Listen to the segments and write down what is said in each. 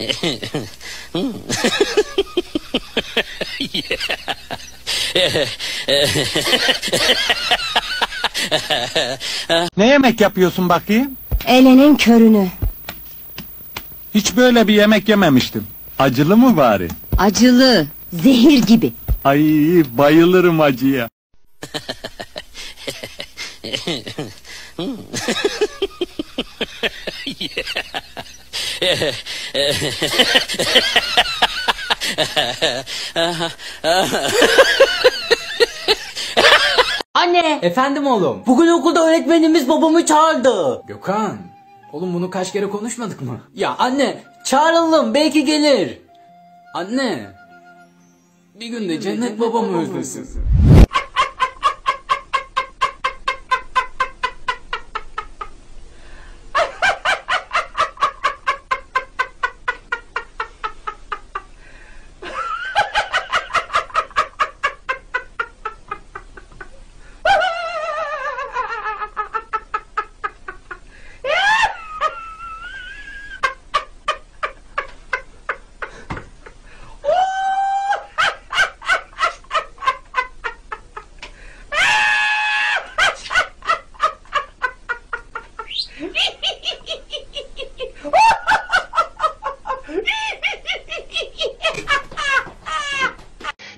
Ne yemek yapıyorsun bakayım? Elenin körünü. Hiç böyle bir yemek yememiştim. Acılı mı bari? Acılı. Zehir gibi. Ay bayılırım acıya. Anne! Efendim oğlum. Bugün okulda öğretmenimiz babamı çağırdı. Gökhan. Oğlum bunu kaç kere konuşmadık mı? Ya anne çağıralım belki gelir. Anne. Bir gün de cennet babamı özlesin.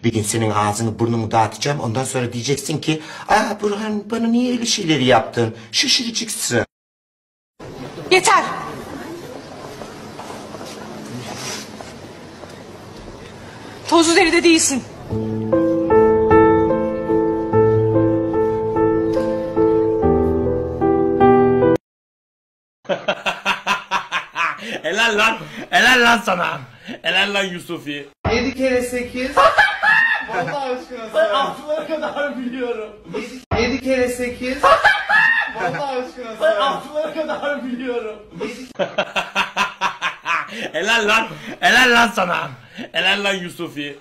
Bir gün senin ağzını burnunu dağıtacağım. Ondan sonra diyeceksin ki... Aa Burhan bana niye öyle şeyleri yaptın? Şaşıracaksın. Yeter. Tozlu deride değilsin. Helal lan. Helal lan sana. Helal lan Yusufi. 7 kere 8. Vallahi aşkına Ben altılara kadar biliyorum. 7 kere 8. Vallahi aşkına Ben altılara kadar biliyorum. Helal lan. Helal lan sana. Helal lan Yusufi.